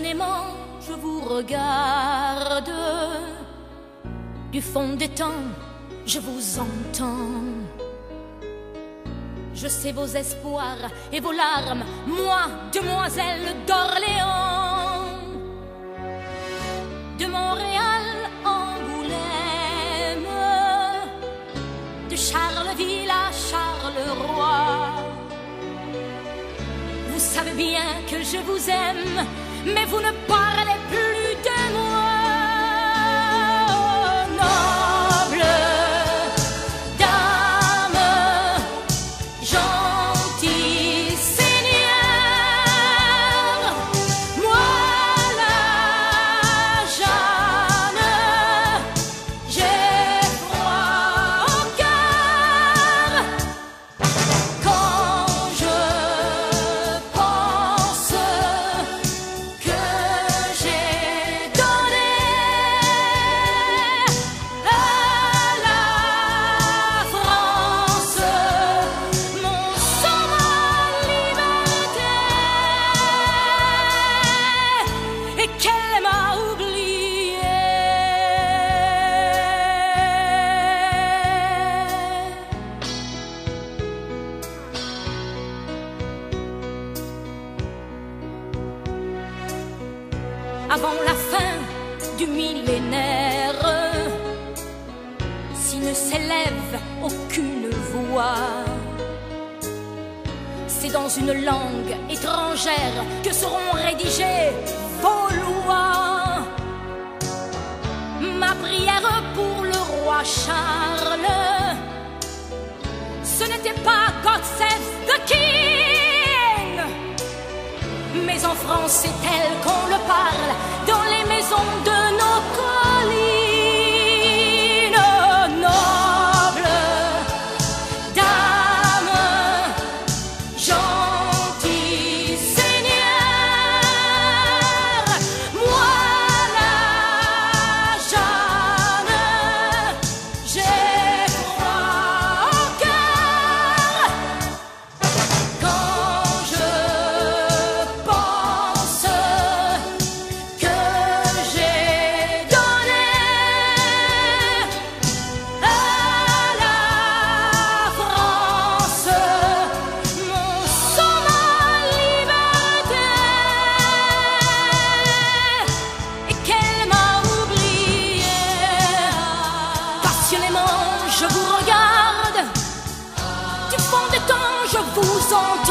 Je vous regarde. Du fond des temps, je vous entends. Je sais vos espoirs et vos larmes, moi, demoiselle d'Orléans. De Montréal, Angoulême, de Charleville à Charleroi. Vous savez bien que je vous aime, mais vous ne parlez plus avant la fin du millénaire, s'il ne s'élève aucune voix, c'est dans une langue étrangère que seront rédigées vos lois. Ma prière pour le roi Charles, ce n'était pas God save the King mais en France c'est tel qu'on dans les maisons de je